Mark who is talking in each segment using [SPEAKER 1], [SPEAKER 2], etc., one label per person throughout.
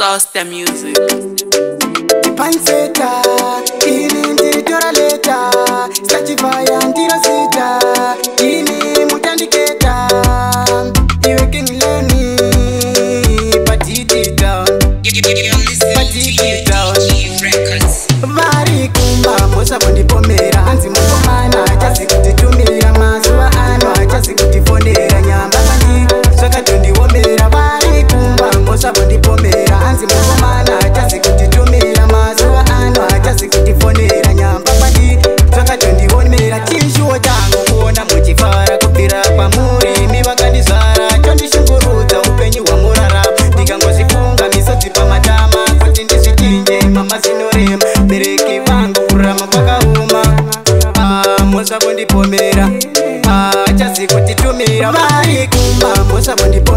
[SPEAKER 1] sauster music panseta ini ndiritora leta sachivaya ndirosita ini mutandiketa iwe kingleni patiditan patiditan vaipomera vachazi kutitumira vaikumba mosa mundipo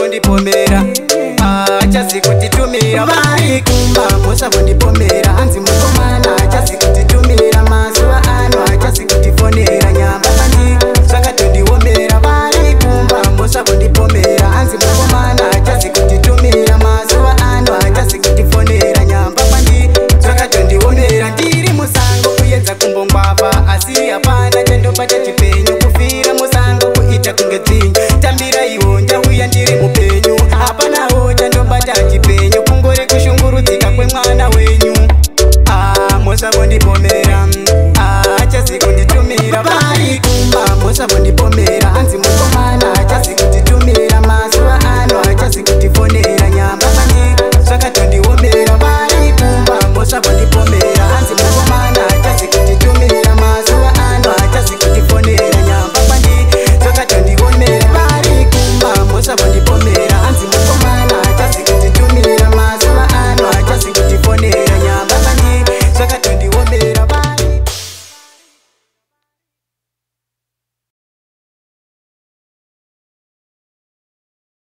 [SPEAKER 1] kundipomera achazi kutitumira maikumba mosva kundipomera hanzi mukomana achazi kutitumira mazuva ano achazi kutifonera nyama handi zvakatondiomera maikumba mosva kundipomera hanzi mukomana achazi kutitumira mazuva ano achazi kutifonera nyamba handi zvakatondiomera ndiri musango kuedza kumbongwapa asi hapana chandopa chachipenyu kufira musango kuita kunge dzinyu